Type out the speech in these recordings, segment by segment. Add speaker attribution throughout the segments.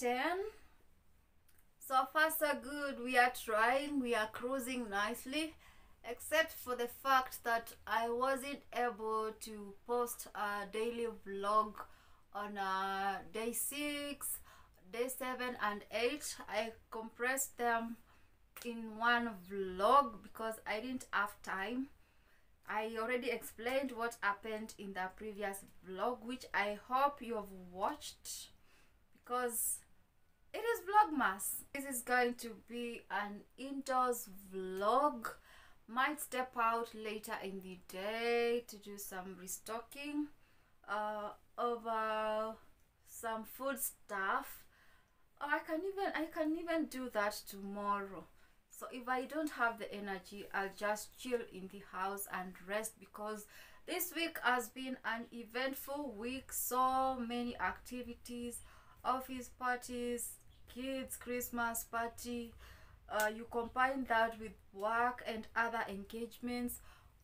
Speaker 1: 10. So far so good, we are trying, we are cruising nicely except for the fact that I wasn't able to post a daily vlog on uh, day 6, day 7 and 8. I compressed them in one vlog because I didn't have time I already explained what happened in the previous vlog, which I hope you have watched because it is Vlogmas. This is going to be an indoors vlog. Might step out later in the day to do some restocking uh, over some food stuff. I can even I can even do that tomorrow so if i don't have the energy i'll just chill in the house and rest because this week has been an eventful week so many activities office parties kids christmas party uh, you combine that with work and other engagements.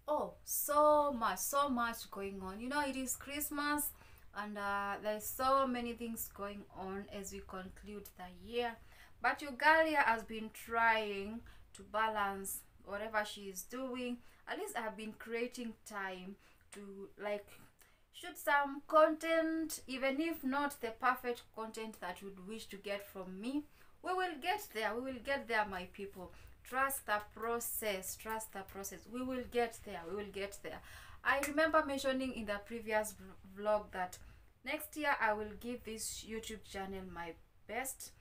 Speaker 1: Oh so much so much going on. You know it is christmas and uh, there's so many things going on as we conclude the year. But Ugalia has been trying to balance whatever she is doing. At least I have been creating time to like shoot some content, even if not the perfect content that you would wish to get from me. We will get there. We will get there, my people. Trust the process. Trust the process. We will get there. We will get there. I remember mentioning in the previous vlog that next year I will give this YouTube channel my best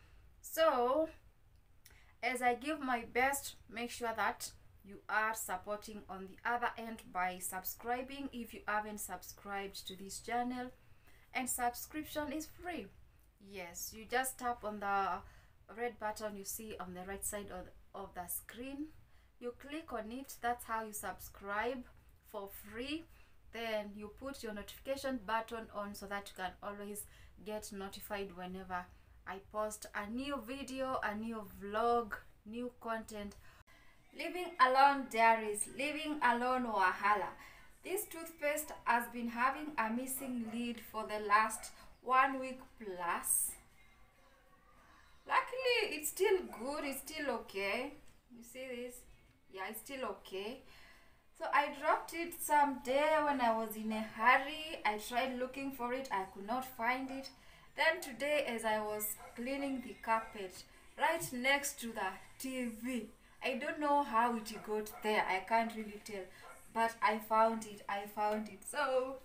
Speaker 1: so as i give my best make sure that you are supporting on the other end by subscribing if you haven't subscribed to this channel. And subscription is free. Yes you just tap on the red button you see on the right side of the, of the screen. You click on it that's how you subscribe for free. Then you put your notification button on so that you can always get notified whenever I post a new video, a new vlog, new content. Living alone diaries, living alone Wahala. This toothpaste has been having a missing lid for the last one week plus. Luckily, it's still good, it's still okay. You see this? Yeah, it's still okay. So I dropped it some day when I was in a hurry. I tried looking for it, I could not find it. Then today as I was cleaning the carpet right next to the TV, I don't know how it got there. I can't really tell. But I found it. I found it. So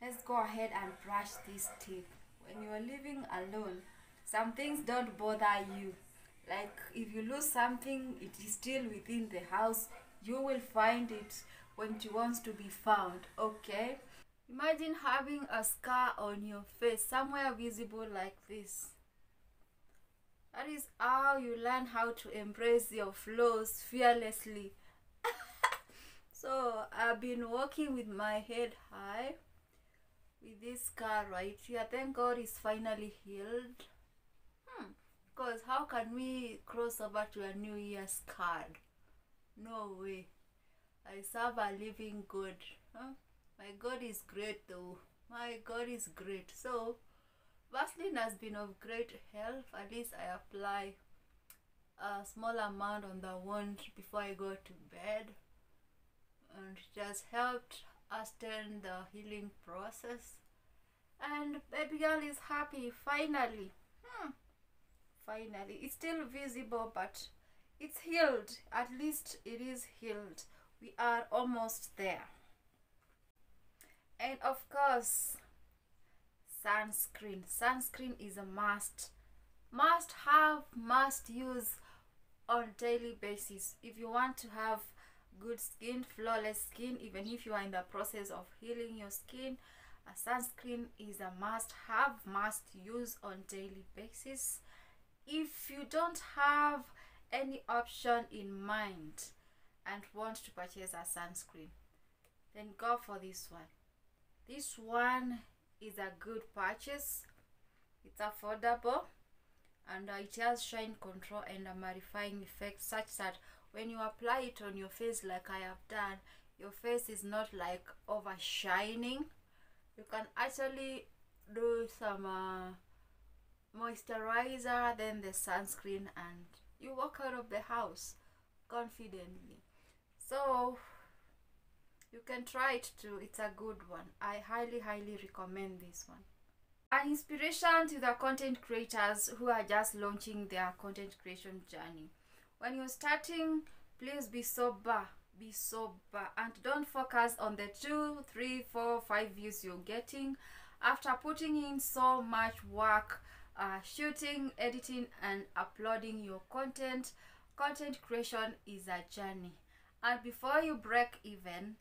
Speaker 1: let's go ahead and brush this teeth. When you are living alone, some things don't bother you. Like if you lose something, it is still within the house. You will find it when it wants to be found. Okay? Imagine having a scar on your face, somewhere visible like this. That is how you learn how to embrace your flaws fearlessly. so I've been walking with my head high with this scar right here. Thank God it's finally healed. Hmm. Because how can we cross over to a new year scarred? No way. I serve a living God. Huh? my god is great though my god is great so vaseline has been of great help. At least i apply a small amount on the wound before i go to bed. And it has helped hasten the healing process. And baby girl is happy finally. Hmm. finally. It's still visible but it's healed. At least it is healed. We are almost there. And of course sunscreen. Sunscreen is a must. Must have must use on daily basis. If you want to have good skin flawless skin even if you are in the process of healing your skin a sunscreen is a must have must use on daily basis. If you don't have any option in mind and want to purchase a sunscreen then go for this one. This one is a good purchase. It's affordable and uh, it has shine control and a mattifying effect such that when you apply it on your face like I have done your face is not like over shining you can actually do some uh, moisturizer then the sunscreen and you walk out of the house confidently. So you can try it too. It's a good one. I highly highly recommend this one. An inspiration to the content creators who are just launching their content creation journey. When you're starting please be sober. Be sober. And don't focus on the two three four five views you're getting. After putting in so much work uh, shooting editing and uploading your content content creation is a journey. And before you break even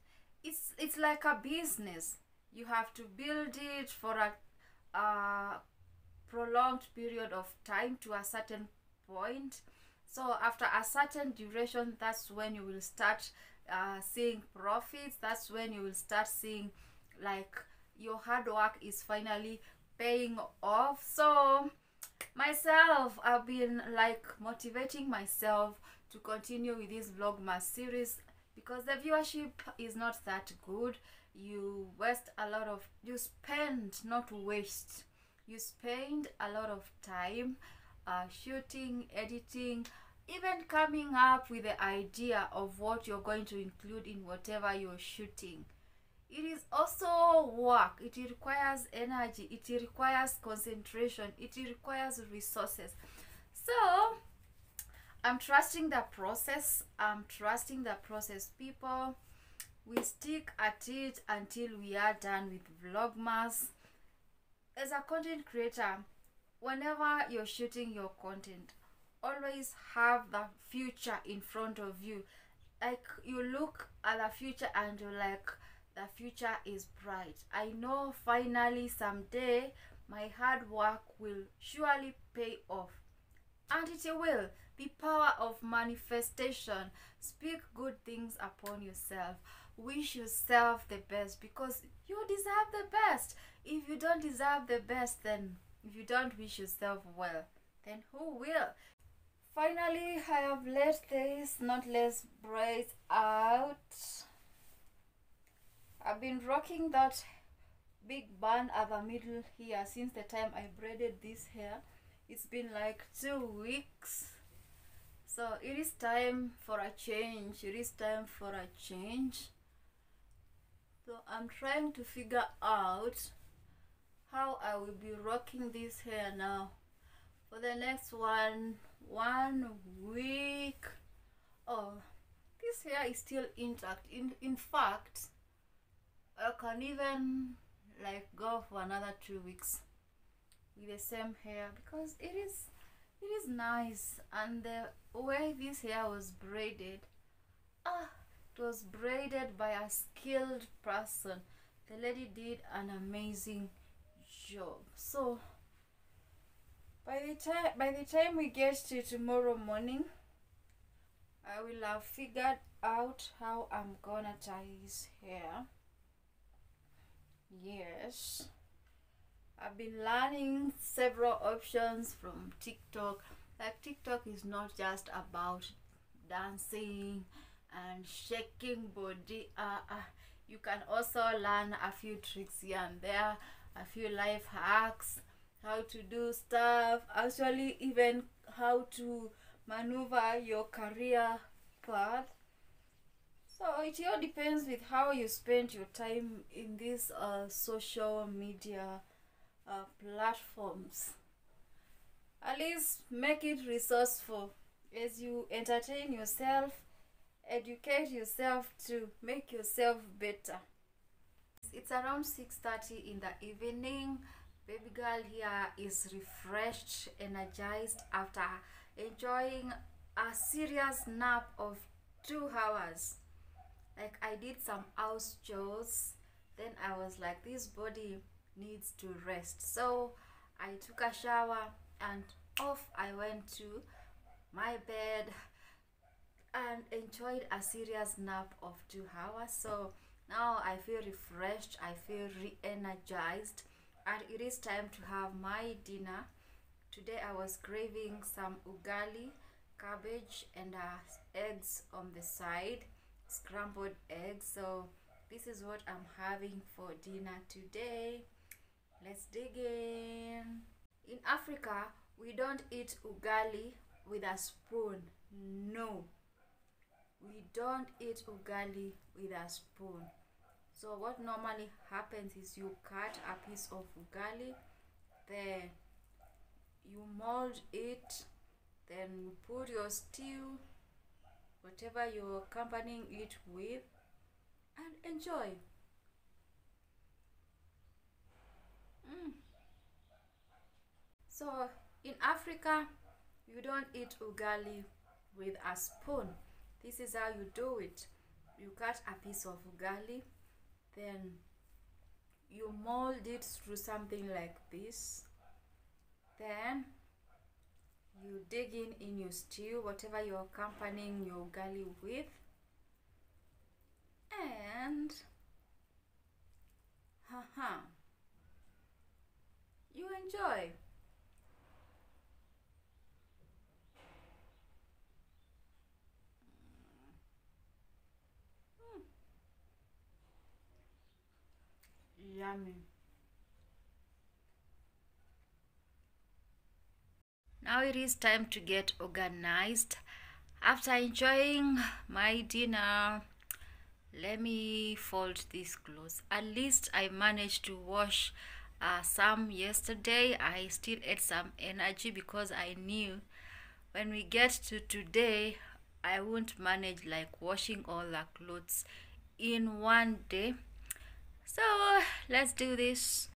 Speaker 1: it's it's like a business. You have to build it for a uh, prolonged period of time to a certain point. So after a certain duration that's when you will start uh, seeing profits. That's when you will start seeing like your hard work is finally paying off. So myself i've been like motivating myself to continue with this vlogmas series because the viewership is not that good. You waste a lot of you spend not waste. You spend a lot of time uh, shooting editing even coming up with the idea of what you're going to include in whatever you're shooting. It is also work. It requires energy. It requires concentration. It requires resources. So i'm trusting the process. I'm trusting the process people. We stick at it until we are done with vlogmas. As a content creator whenever you're shooting your content always have the future in front of you. Like you look at the future and you're like the future is bright. I know finally someday my hard work will surely pay off. And it will the power of manifestation. Speak good things upon yourself. Wish yourself the best because you deserve the best. If you don't deserve the best then if you don't wish yourself well then who will? Finally i have let this knotless braids out. I've been rocking that big bun at the middle here since the time i braided this hair. It's been like two weeks so it is time for a change. It is time for a change. So i'm trying to figure out how i will be rocking this hair now. For the next one one week. Oh this hair is still intact. In in fact i can even like go for another two weeks with the same hair because it is it is nice. And the way this hair was braided ah it was braided by a skilled person. The lady did an amazing job. So by the time by the time we get to tomorrow morning i will have figured out how i'm gonna tie his hair. Yes i've been learning several options from tiktok. Like tiktok is not just about dancing and shaking body uh, uh, you can also learn a few tricks here and there a few life hacks how to do stuff actually even how to maneuver your career path. So it all depends with how you spend your time in this uh, social media uh, platforms. At least make it resourceful as you entertain yourself educate yourself to make yourself better. It's around 6.30 in the evening. Baby girl here is refreshed energized after enjoying a serious nap of two hours. Like i did some house chores. Then i was like this body needs to rest. So i took a shower and off i went to my bed and enjoyed a serious nap of two hours. So now i feel refreshed i feel re-energized and it is time to have my dinner. Today i was craving some ugali cabbage and uh, eggs on the side scrambled eggs. So this is what i'm having for dinner today let's dig in. In Africa, we don't eat ugali with a spoon. No, we don't eat ugali with a spoon. So what normally happens is you cut a piece of ugali, then you mold it, then you put your stew, whatever you're accompanying it with, and enjoy. So in Africa, you don't eat ugali with a spoon. This is how you do it. You cut a piece of ugali, then you mold it through something like this. Then you dig in in your stew, whatever you're accompanying your ugali with. And haha, you enjoy. Mm. Yummy. Now it is time to get organized. After enjoying my dinner, let me fold these clothes. At least I managed to wash uh, some yesterday. I still had some energy because I knew when we get to today, I won't manage like washing all the clothes in one day. So let's do this.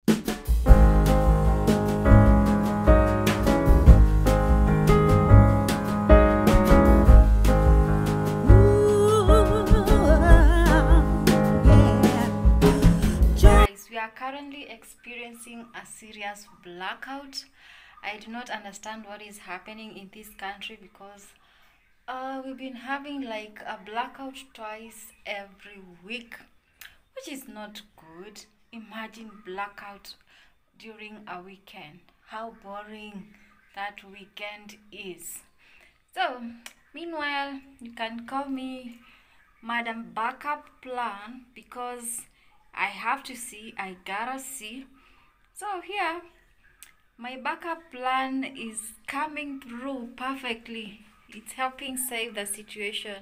Speaker 1: Are currently experiencing a serious blackout. I do not understand what is happening in this country because uh, we've been having like a blackout twice every week which is not good. Imagine blackout during a weekend. How boring that weekend is. So, meanwhile, you can call me Madam Backup Plan because I have to see, I gotta see. So, here, my backup plan is coming through perfectly. It's helping save the situation.